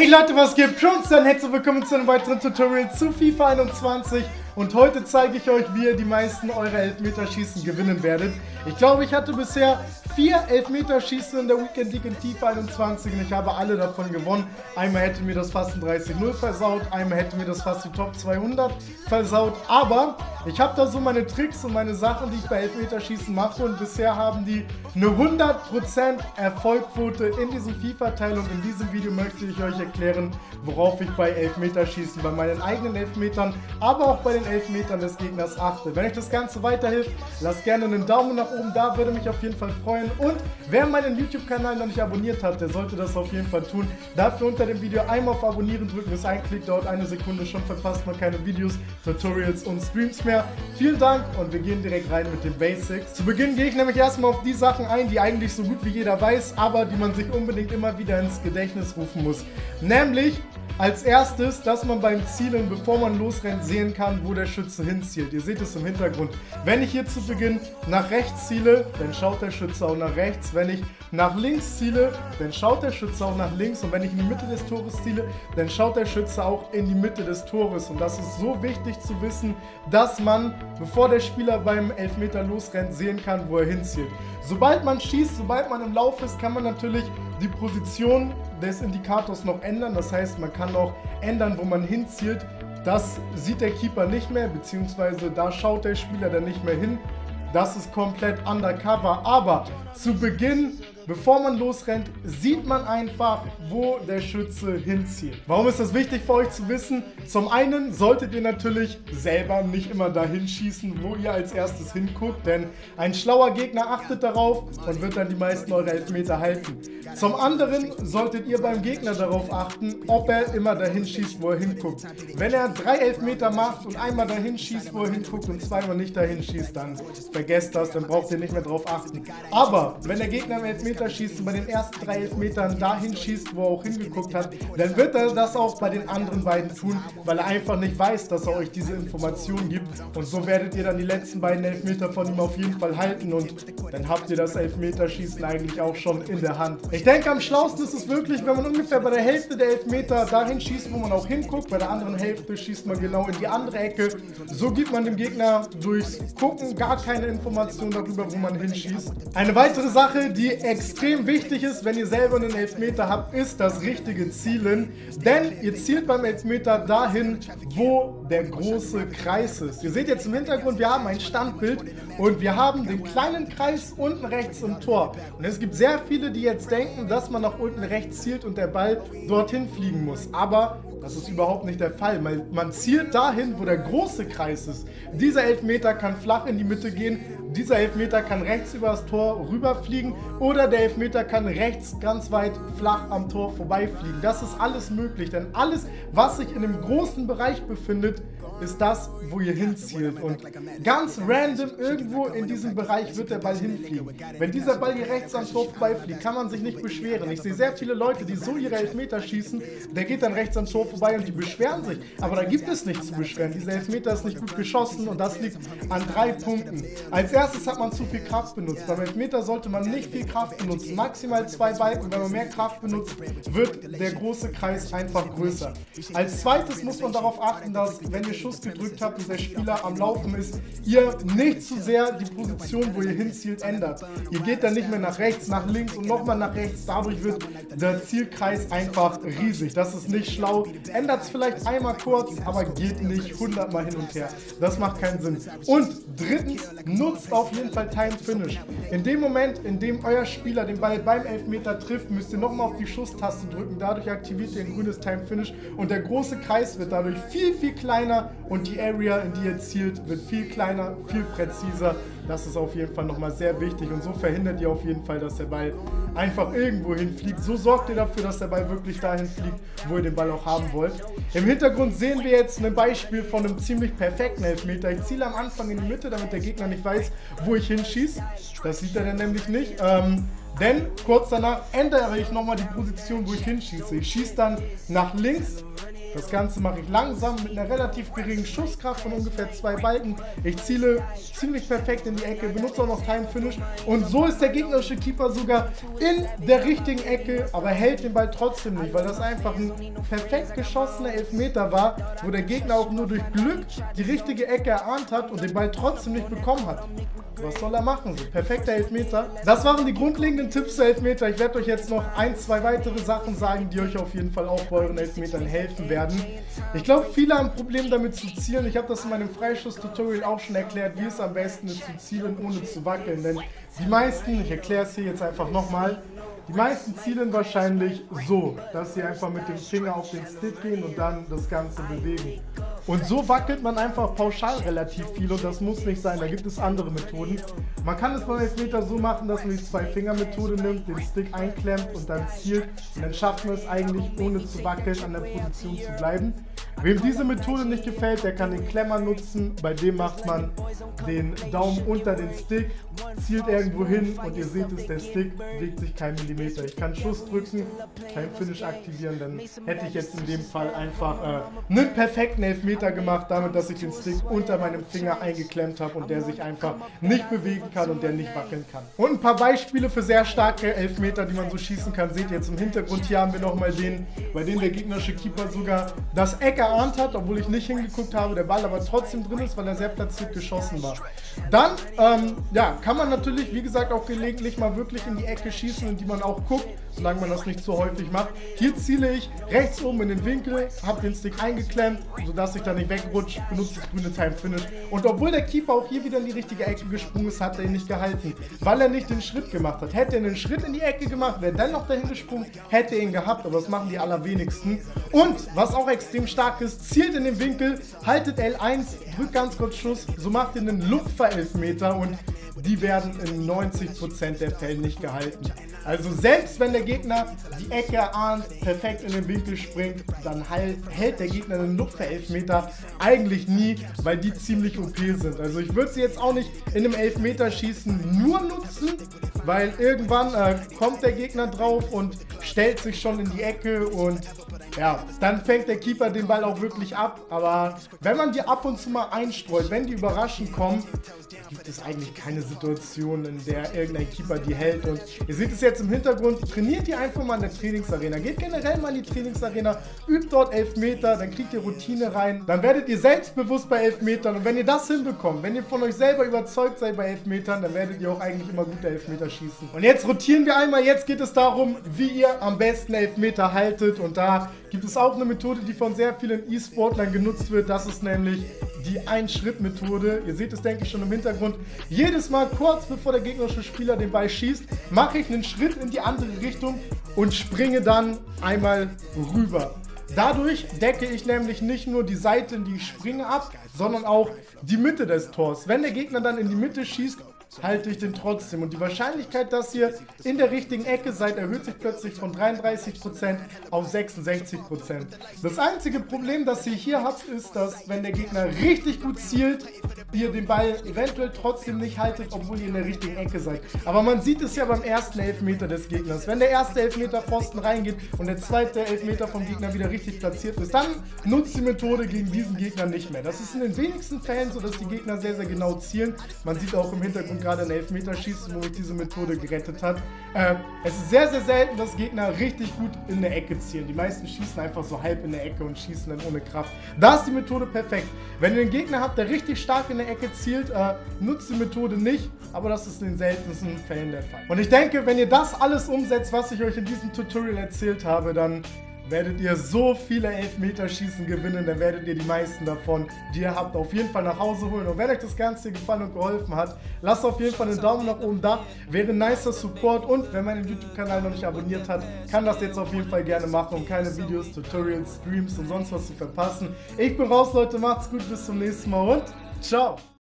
Hey Leute, was geht? Crunch, dann herzlich willkommen zu einem weiteren Tutorial zu FIFA 21 und heute zeige ich euch, wie ihr die meisten eurer Elfmeterschießen gewinnen werdet. Ich glaube, ich hatte bisher vier Elfmeterschießen in der Weekend League in FIFA 21 und ich habe alle davon gewonnen. Einmal hätte mir das fast ein 30-0 versaut, einmal hätte mir das fast die Top 200 versaut, aber ich habe da so meine Tricks und meine Sachen, die ich bei Elfmeterschießen mache und bisher haben die eine 100% Erfolgquote in diesem FIFA-Teil und in diesem Video möchte ich euch erklären, worauf ich bei Elfmeterschießen, bei meinen eigenen Elfmetern, aber auch bei den Elfmetern des Gegners achte. Wenn euch das Ganze weiterhilft, lasst gerne einen Daumen nach oben da, würde mich auf jeden Fall freuen. Und wer meinen YouTube-Kanal noch nicht abonniert hat, der sollte das auf jeden Fall tun. Dafür unter dem Video einmal auf Abonnieren drücken, ist ein Klick, dauert eine Sekunde, schon verpasst man keine Videos, Tutorials und Streams mehr. Vielen Dank und wir gehen direkt rein mit den Basics. Zu Beginn gehe ich nämlich erstmal auf die Sachen ein, die eigentlich so gut wie jeder weiß, aber die man sich unbedingt immer wieder ins Gedächtnis rufen muss. Nämlich als erstes, dass man beim Zielen, bevor man losrennt, sehen kann, wo der Schütze hinzielt. Ihr seht es im Hintergrund. Wenn ich hier zu Beginn nach rechts ziele, dann schaut der Schütze auch nach rechts. Wenn ich nach links ziele, dann schaut der Schütze auch nach links. Und wenn ich in die Mitte des Tores ziele, dann schaut der Schütze auch in die Mitte des Tores. Und das ist so wichtig zu wissen, dass man, bevor der Spieler beim Elfmeter losrennt, sehen kann, wo er hinzielt. Sobald man schießt, sobald man im Lauf ist, kann man natürlich die Position des Indikators noch ändern. Das heißt, man kann noch ändern, wo man hinzielt. Das sieht der Keeper nicht mehr, beziehungsweise da schaut der Spieler dann nicht mehr hin. Das ist komplett undercover. Aber zu Beginn Bevor man losrennt, sieht man einfach, wo der Schütze hinzieht. Warum ist das wichtig für euch zu wissen? Zum einen solltet ihr natürlich selber nicht immer dahin schießen, wo ihr als erstes hinguckt, denn ein schlauer Gegner achtet darauf und wird dann die meisten eurer Elfmeter halten. Zum anderen solltet ihr beim Gegner darauf achten, ob er immer dahin schießt, wo er hinguckt. Wenn er drei Elfmeter macht und einmal dahin schießt, wo er hinguckt und zweimal nicht dahin schießt, dann vergesst das, dann braucht ihr nicht mehr darauf achten. Aber wenn der Gegner im Elfmeter Elfmeter schießt und bei den ersten drei Elfmetern dahin schießt, wo er auch hingeguckt hat, dann wird er das auch bei den anderen beiden tun, weil er einfach nicht weiß, dass er euch diese Information gibt. Und so werdet ihr dann die letzten beiden Elfmeter von ihm auf jeden Fall halten und dann habt ihr das Elfmeterschießen eigentlich auch schon in der Hand. Ich denke, am schlausten ist es wirklich, wenn man ungefähr bei der Hälfte der Elfmeter dahin schießt, wo man auch hinguckt. Bei der anderen Hälfte schießt man genau in die andere Ecke. So gibt man dem Gegner durchs Gucken gar keine Information darüber, wo man hinschießt. Eine weitere Sache, die extrem extrem wichtig ist, wenn ihr selber einen Elfmeter habt, ist das richtige Zielen. Denn ihr zielt beim Elfmeter dahin, wo der große Kreis ist. Ihr seht jetzt im Hintergrund, wir haben ein Standbild und wir haben den kleinen Kreis unten rechts im Tor. Und es gibt sehr viele, die jetzt denken, dass man nach unten rechts zielt und der Ball dorthin fliegen muss. Aber das ist überhaupt nicht der Fall. Man zielt dahin, wo der große Kreis ist. Dieser Elfmeter kann flach in die Mitte gehen. Dieser Elfmeter kann rechts über das Tor rüberfliegen oder der Elfmeter kann rechts ganz weit flach am Tor vorbeifliegen. Das ist alles möglich, denn alles, was sich in einem großen Bereich befindet, ist das, wo ihr hinzielt. Und ganz random irgendwo in diesem Bereich wird der Ball hinfliegen. Wenn dieser Ball hier rechts am Tor vorbeifliegt, kann man sich nicht beschweren. Ich sehe sehr viele Leute, die so ihre Elfmeter schießen, der geht dann rechts am Tor vorbei und die beschweren sich. Aber da gibt es nichts zu beschweren. Dieser Elfmeter ist nicht gut geschossen und das liegt an drei Punkten. Als erstes hat man zu viel Kraft benutzt. Beim Elfmeter sollte man nicht viel Kraft benutzen. Maximal zwei Balken. Wenn man mehr Kraft benutzt, wird der große Kreis einfach größer. Als zweites muss man darauf achten, dass wenn ihr Schuss Schuss gedrückt habt und der Spieler am Laufen ist, ihr nicht zu sehr die Position, wo ihr hinzielt, ändert. Ihr geht dann nicht mehr nach rechts, nach links und nochmal nach rechts. Dadurch wird der Zielkreis einfach riesig. Das ist nicht schlau. Ändert es vielleicht einmal kurz, aber geht nicht hundertmal hin und her. Das macht keinen Sinn. Und drittens, nutzt auf jeden Fall Time Finish. In dem Moment, in dem euer Spieler den Ball beim Elfmeter trifft, müsst ihr nochmal auf die Schusstaste drücken. Dadurch aktiviert ihr ein grünes Time Finish und der große Kreis wird dadurch viel, viel kleiner und die Area, in die ihr zielt, wird viel kleiner, viel präziser. Das ist auf jeden Fall nochmal sehr wichtig und so verhindert ihr auf jeden Fall, dass der Ball einfach irgendwo hinfliegt. So sorgt ihr dafür, dass der Ball wirklich dahin fliegt, wo ihr den Ball auch haben wollt. Im Hintergrund sehen wir jetzt ein Beispiel von einem ziemlich perfekten Elfmeter. Ich ziele am Anfang in die Mitte, damit der Gegner nicht weiß, wo ich hinschieße. Das sieht er dann nämlich nicht. Ähm, denn kurz danach ändere ich nochmal die Position, wo ich hinschieße. Ich schieße dann nach links Das Ganze mache ich langsam mit einer relativ geringen Schusskraft von ungefähr zwei Balken. Ich ziele ziemlich perfekt in die Ecke, benutze auch noch Time Finish. Und so ist der gegnerische Keeper sogar in der richtigen Ecke, aber hält den Ball trotzdem nicht, weil das einfach ein perfekt geschossener Elfmeter war, wo der Gegner auch nur durch Glück die richtige Ecke erahnt hat und den Ball trotzdem nicht bekommen hat. Was soll er machen? Perfekter Elfmeter. Das waren die grundlegenden Tipps zu Elfmeter. Ich werde euch jetzt noch ein, zwei weitere Sachen sagen, die euch auf jeden Fall auch bei euren Elfmetern helfen werden. Ich glaube, viele haben ein Problem damit zu zielen. Ich habe das in meinem Freischuss-Tutorial auch schon erklärt, wie es am besten ist zu zielen, ohne zu wackeln. Denn die meisten, ich erkläre es hier jetzt einfach nochmal, die meisten zielen wahrscheinlich so, dass sie einfach mit dem Finger auf den Stick gehen und dann das Ganze bewegen. Und so wackelt man einfach pauschal relativ viel und das muss nicht sein, da gibt es andere Methoden. Man kann es beim Elfmeter so machen, dass man die Zwei-Finger-Methode nimmt, den Stick einklemmt und dann zielt und dann schafft man es eigentlich ohne zu wackeln an der Position zu bleiben. Wem diese Methode nicht gefällt, der kann den Klemmer nutzen. Bei dem macht man den Daumen unter den Stick, zielt irgendwo hin und ihr seht es, der Stick bewegt sich kein Millimeter. Ich kann Schuss drücken, kein Finish aktivieren, dann hätte ich jetzt in dem Fall einfach äh, einen perfekten Elfmeter gemacht, damit, dass ich den Stick unter meinem Finger eingeklemmt habe und der sich einfach nicht bewegen kann und der nicht wackeln kann. Und ein paar Beispiele für sehr starke Elfmeter, die man so schießen kann, seht ihr jetzt im Hintergrund. Hier haben wir nochmal den, bei dem der gegnerische Keeper sogar das Eck geahnt hat, obwohl ich nicht hingeguckt habe, der Ball aber trotzdem drin ist, weil er sehr platziert geschossen war. Dann, ähm, ja, kann man natürlich, wie gesagt, auch gelegentlich mal wirklich in die Ecke schießen, in die man auch guckt, solange man das nicht zu häufig macht. Hier ziele ich rechts oben in den Winkel, habe den Stick eingeklemmt, sodass ich da nicht wegrutsche, benutze das grüne Time Finish. Und obwohl der Keeper auch hier wieder in die richtige Ecke gesprungen ist, hat er ihn nicht gehalten, weil er nicht den Schritt gemacht hat. Hätte er einen Schritt in die Ecke gemacht, wäre dann noch dahin gesprungen, hätte er ihn gehabt, aber das machen die allerwenigsten. Und was auch extrem stark ist, zielt in den Winkel, haltet L1, drückt ganz kurz Schuss, so macht ihr einen Lupfer-Elfmeter und die werden in 90% der Fälle nicht gehalten. Also selbst wenn der Gegner die Ecke ahnt, perfekt in den Winkel springt, dann halt, hält der Gegner einen Lupfer-Elfmeter eigentlich nie, weil die ziemlich OP sind. Also ich würde sie jetzt auch nicht in einem Elfmeterschießen nur nutzen, weil irgendwann äh, kommt der Gegner drauf und stellt sich schon in die Ecke und ja, dann fängt der Keeper den Ball auch wirklich ab. Aber wenn man die ab und zu mal einstreut, wenn die überraschend kommen, gibt es eigentlich keine Situation, in der irgendein Keeper die hält. Und ihr seht es jetzt im Hintergrund, trainiert ihr einfach mal in der Trainingsarena. Geht generell mal in die Trainingsarena, übt dort Elfmeter, dann kriegt ihr Routine rein. Dann werdet ihr selbstbewusst bei Elfmetern. Und wenn ihr das hinbekommt, wenn ihr von euch selber überzeugt seid bei Elfmetern, dann werdet ihr auch eigentlich immer gute Elfmeter schießen. Und jetzt rotieren wir einmal. Jetzt geht es darum, wie ihr am besten Elfmeter haltet. Und da gibt es auch eine Methode, die von sehr vielen E-Sportlern genutzt wird. Das ist nämlich die Ein-Schritt-Methode. Ihr seht es, denke ich, schon im Hintergrund. Jedes Mal kurz bevor der gegnerische Spieler den Ball schießt, mache ich einen Schritt in die andere Richtung und springe dann einmal rüber. Dadurch decke ich nämlich nicht nur die Seite, in die ich springe, ab, sondern auch die Mitte des Tors. Wenn der Gegner dann in die Mitte schießt, halte ich den trotzdem. Und die Wahrscheinlichkeit, dass ihr in der richtigen Ecke seid, erhöht sich plötzlich von 33% auf 66%. Das einzige Problem, das ihr hier habt, ist, dass wenn der Gegner richtig gut zielt, ihr den Ball eventuell trotzdem nicht haltet, obwohl ihr in der richtigen Ecke seid. Aber man sieht es ja beim ersten Elfmeter des Gegners. Wenn der erste Elfmeter Pfosten reingeht und der zweite Elfmeter vom Gegner wieder richtig platziert ist, dann nutzt die Methode gegen diesen Gegner nicht mehr. Das ist in den wenigsten Fällen so, dass die Gegner sehr, sehr genau zielen. Man sieht auch im Hintergrund gerade einen Elfmeterschießen, wo mich diese Methode gerettet hat. Äh, es ist sehr, sehr selten, dass Gegner richtig gut in der Ecke zielen. Die meisten schießen einfach so halb in der Ecke und schießen dann ohne Kraft. Da ist die Methode perfekt. Wenn ihr einen Gegner habt, der richtig stark in der Ecke zielt, äh, nutzt die Methode nicht, aber das ist in den seltensten Fällen der Fall. Und ich denke, wenn ihr das alles umsetzt, was ich euch in diesem Tutorial erzählt habe, dann werdet ihr so viele Elfmeterschießen gewinnen, dann werdet ihr die meisten davon, die ihr habt, auf jeden Fall nach Hause holen. Und wenn euch das Ganze gefallen und geholfen hat, lasst auf jeden Fall einen Daumen nach oben da. Wäre ein nicer Support und wenn man den YouTube-Kanal noch nicht abonniert hat, kann das jetzt auf jeden Fall gerne machen, um keine Videos, Tutorials, Streams und sonst was zu verpassen. Ich bin raus, Leute, macht's gut, bis zum nächsten Mal und ciao!